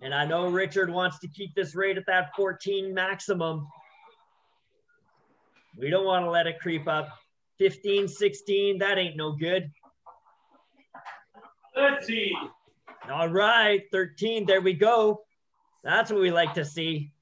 And I know Richard wants to keep this rate at that 14 maximum. We don't want to let it creep up. 15, 16, that ain't no good. 13. All right, 13, there we go. That's what we like to see.